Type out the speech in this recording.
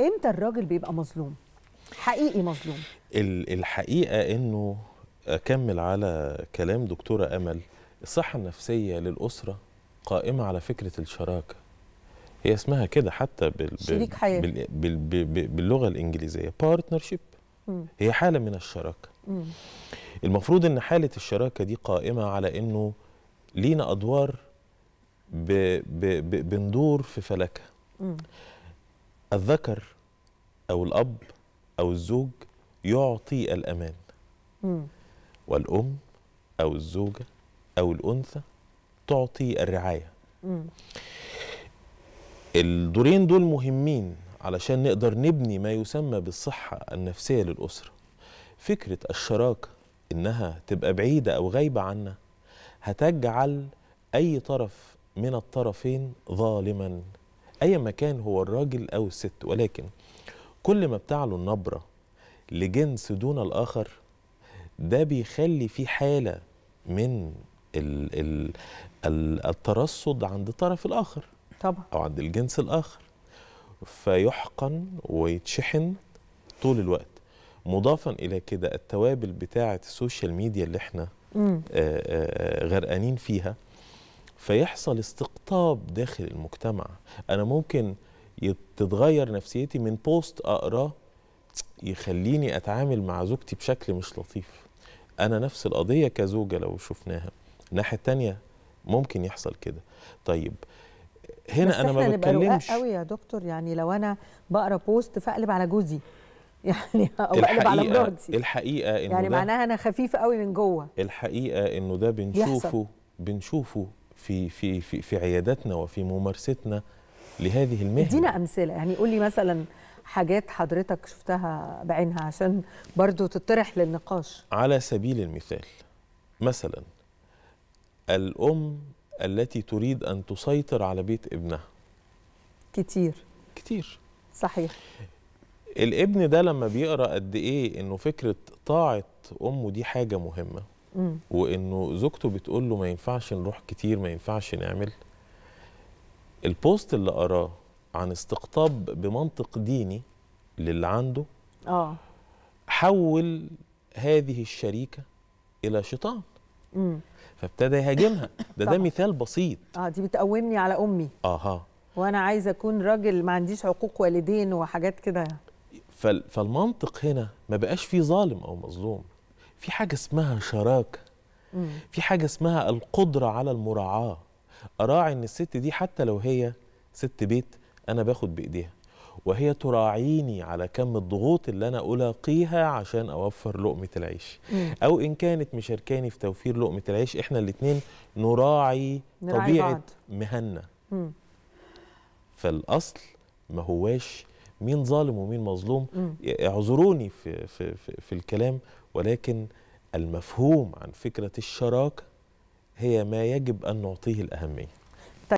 إمتى الراجل بيبقى مظلوم حقيقي مظلوم ال- الحقيقة إنه أكمل على كلام دكتورة أمل الصحة النفسية للأسرة قائمة على فكرة الشراكة هي اسمها كده حتى بال بال- شريك حياة. بال بال بال باللغة الإنجليزية بارتنرشيب. هي حالة من الشراكة مم. المفروض إن حالة الشراكة دي قائمة على إنه لينا أدوار ب ب ب بندور في فلكها. الذكر أو الأب أو الزوج يعطي الأمان مم. والأم أو الزوجه أو الأنثى تعطي الرعاية مم. الدورين دول مهمين علشان نقدر نبني ما يسمى بالصحة النفسية للأسرة فكرة الشراكة إنها تبقى بعيدة أو غايبة عنا هتجعل أي طرف من الطرفين ظالما ايا ما كان هو الراجل أو الست ولكن كل ما بتعلو النبرة لجنس دون الآخر ده بيخلي في حالة من ال ال ال الترصد عند الطرف الآخر طبعا. أو عند الجنس الآخر. فيتحقن ويتشحن طول الوقت. مضافا إلى كده التوابل بتاعة ال social media اللي إحنا مم. آه، آه، غرقانين فيها فيحصل استقطاب داخل المجتمع. أنا ممكن تتغير نفسيتي من post اقراه يخليني أتعامل مع زوجتي بشكل مش لطيف. أنا نفس القضية كزوجة لو شفناها. الناحية التانية ممكن يحصل كده. طيب هنا بس أنا ما بتكلمش قوي يا دكتور. يعني لو أنا بقرأ post فأقلب على جوزي. يعني أو أقلب على مراتي. الحقيقة إنه يعني معناها أنا خفيفة قوي من جوه. الحقيقة إنه ده بنشوفه بنشوفه في في في في عياداتنا وفي ممارستنا لهذه المهنة. ادينا أمثلة. يعني قول لي مثلا حاجات حضرتك شفتها بعينها عشان برضو تطرح للنقاش. على سبيل المثال مثلا الأم التي تريد أن تسيطر على بيت ابنها. كتير. كتير. صحيح. الابن ده لما بيقرأ قد إيه إنه فكرة طاعة أمه دي حاجة مهمة. مم. وإنه زوجته بتقول له ما ينفعش نروح كتير ما ينفعش نعمل. البوست اللي قراه عن استقطاب بمنطق ديني للي عنده آه. حول هذه الشريكة إلى شيطان. مم. فابتدى يهاجمها. ده ده. مثال بسيط. آه دي بتقومني على أمي. آها. وأنا عايزة أكون راجل ما عنديش حقوق والدين وحاجات كده. فال- فالمنطق هنا ما بقاش فيه ظالم أو مظلوم. في حاجة اسمها شراكة مم. في حاجة اسمها القدرة على المراعاة أراعي إن الست دي حتى لو هي ست بيت أنا باخد بإيديها وهي تراعيني على كم الضغوط اللي أنا ألاقيها عشان أوفر لقمة العيش مم. أو إن كانت مشاركاني في توفير لقمة العيش إحنا الاثنين نراعي, نراعي طبيعة بعض. مهنة مم. فالأصل ما هواش مين ظالم ومين مظلوم. اعذروني في, في, في, في الكلام ولكن المفهوم عن فكرة الشراكة هي ما يجب أن نعطيه الأهمية